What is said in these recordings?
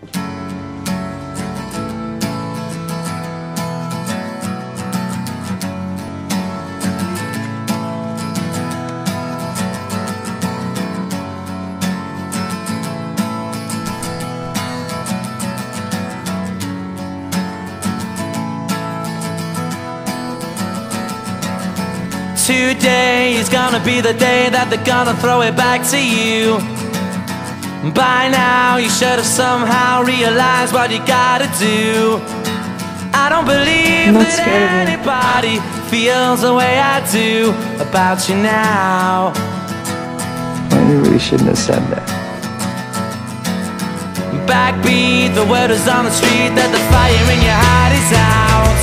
Today is gonna be the day that they're gonna throw it back to you. By now, you should have somehow realized what you gotta do. I don't believe that scared of you. anybody feels the way I do about you now. You really shouldn't have said that. Backbeat, the word is on the street that the fire in your heart is out.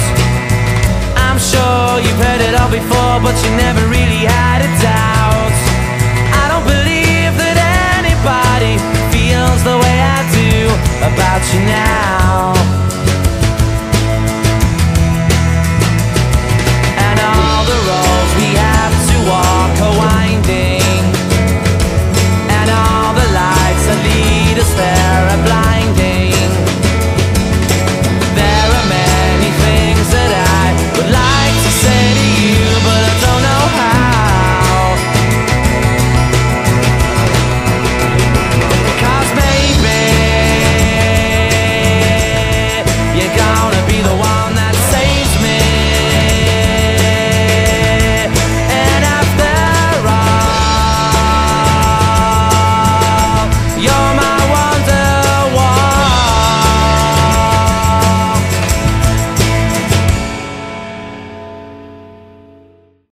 I'm sure you've heard it all before, but you never really doubt. about you now.